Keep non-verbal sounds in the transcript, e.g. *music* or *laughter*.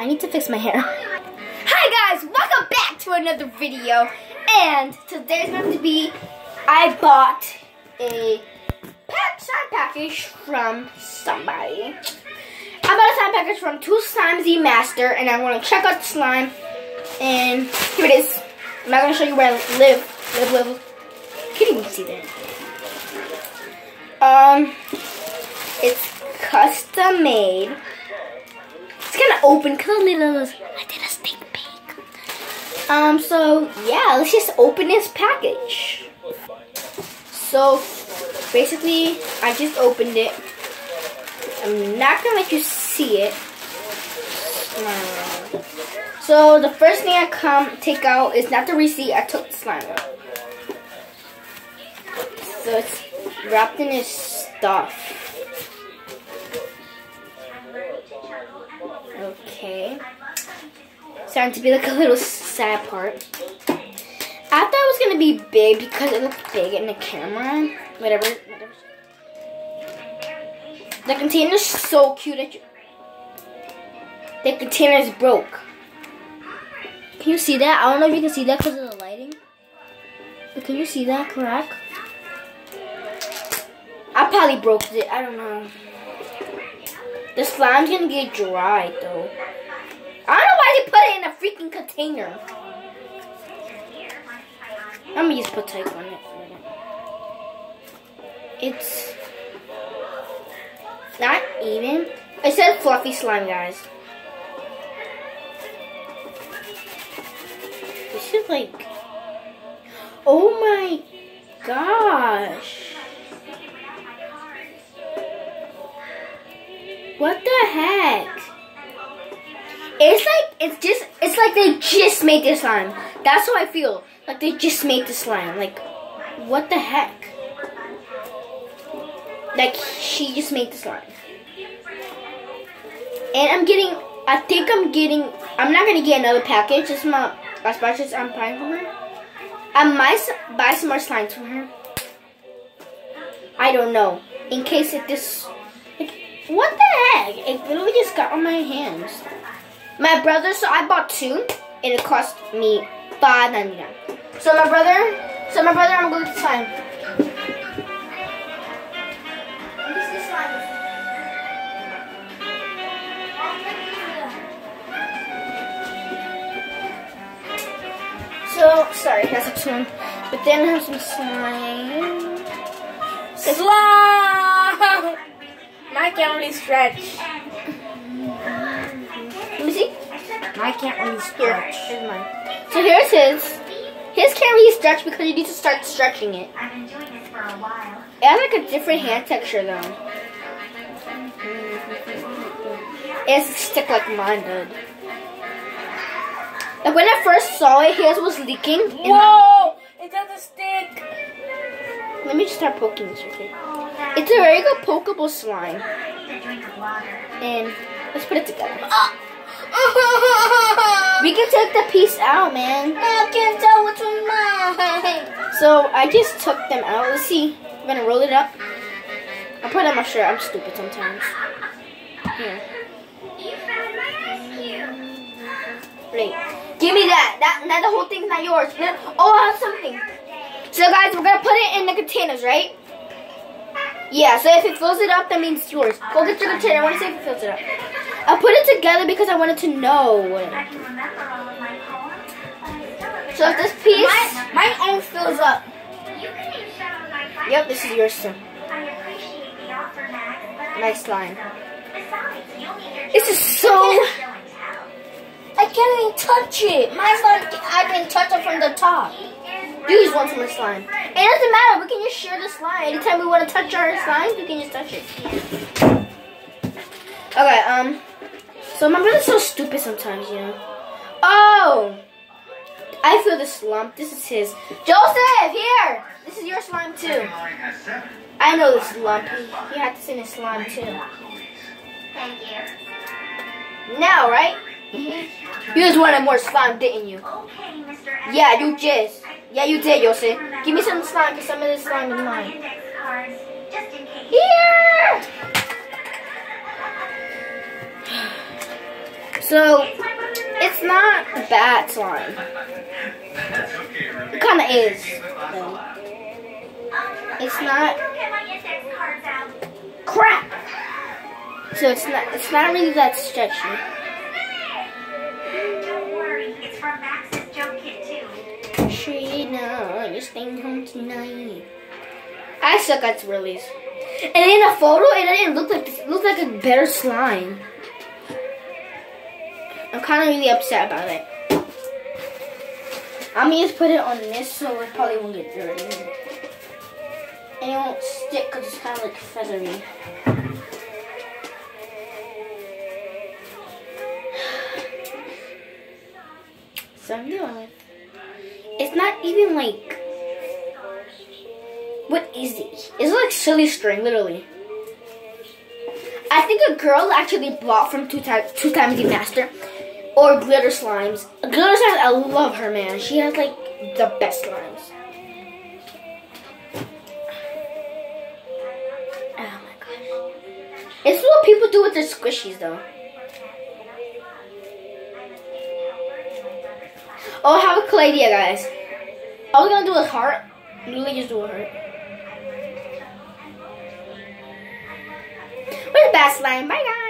I need to fix my hair. Hi guys, welcome back to another video. And today's going to be, I bought a sign package from somebody. I bought a sign package from Two Slime Z Master and I want to check out the slime. And here it is. I'm not going to show you where I live. Live, live. Can't even see that. Um, it's custom made. Of open because I did a sneak peek. Um, so yeah, let's just open this package. So basically, I just opened it. I'm not gonna let you see it. So the first thing I come take out is not the receipt. I took the slime. So it's wrapped in this stuff. Starting to be like a little sad part. I thought it was gonna be big because it looked big in the camera. Whatever. whatever. The container is so cute that you, the container is broke. Can you see that? I don't know if you can see that because of the lighting. But can you see that correct? I probably broke it. I don't know. The slime's gonna get dry though. I don't know why they put it in freaking container. I'm gonna just put tape on it. It's not even. It said fluffy slime, guys. This is like, oh my gosh. What the heck? It's like, it's just, it's like they just made this slime. That's how I feel. Like they just made this slime. Like, what the heck? Like, she just made this slime. And I'm getting, I think I'm getting, I'm not going to get another package. Is my, as much as I'm buying from her. I might buy some more slimes from her. I don't know. In case it this what the heck? It literally just got on my hands. My brother, so I bought two, and it cost me five ninety nine. So my brother, so my brother, I'm going to slime. So, sorry, that's a tune. But then I have some slime. Slime! Mine can't really stretch. *laughs* Let me see. Can't really stretch. Here's mine. So here's his. His can't really stretch because you need to start stretching it. I've been doing this for a while. It has like a different hand texture though. It doesn't stick like mine did. Like when I first saw it, his was leaking. Whoa! It doesn't stick. Let me just start poking this okay? It's a very good pokeable slime. A drink of water. And let's put it together. Ah! *laughs* We can take the piece out, man. I can't tell which one's mine. *laughs* So I just took them out. Let's see. I'm gonna roll it up. I'll put it on my shirt. I'm stupid sometimes. Here. You found my ice cube. Wait. Give me that. That now the whole thing's not yours. Oh, I have something. So guys, we're gonna put it in the containers, right? Yeah, so if it fills it up, that means it's yours. Go get your container. I wanna see if it fills it up. I put it together because I wanted to know. I can remember all of my poems, but I still have So if this piece my, mine own fills up. You can use Shadow My Fire. Yep, this is yours too. I appreciate the offer, Max, but Nice line. Besides, you'll need your This is so Show and tell. I can't even touch it. Mine's not. I can touch it from the top. Use one for my slime. It doesn't matter. We can just share the slime. Anytime we want to touch our slime, we can just touch it. Okay, um. So my brother's so stupid sometimes, you know. Oh! I feel the slump. This is his. Joseph, here! This is your slime too. I know this lump. He, he had this in his slime too. Thank you. Now, right? Mm-hmm. You just wanted more slime, didn't you? Okay, Mr. Evans. Yeah, you just. Yeah, you did, Joseph. Give me some slime, because some of this slime is mine. Just in case. Here! So it's not bad slime. It kind of is. It's not crap. So it's not. It's not really that stretchy. Trina, you're staying home tonight. I suck at release. And in a photo, it didn't look like. It looked like a better slime. I'm kind of really upset about it. I'm gonna just put it on this so it probably won't get dirty. And it won't stick because it's kind of like feathery. So I'm doing it. It's not even like. What is it? It's like silly string, literally. I think a girl actually bought from two times two times the master or glitter slimes. Glitter slimes, I love her man. She has like the best slimes. Oh my gosh. It's what people do with their squishies though. Oh, I have a cool guys. I was gonna do a heart. Literally just do a heart. Where's the best slime? Bye, guys.